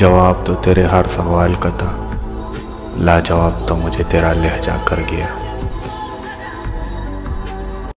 जवाब तो तेरे हर सवाल का था। लाजवाब तो मुझे तेरा लहजा कर गया।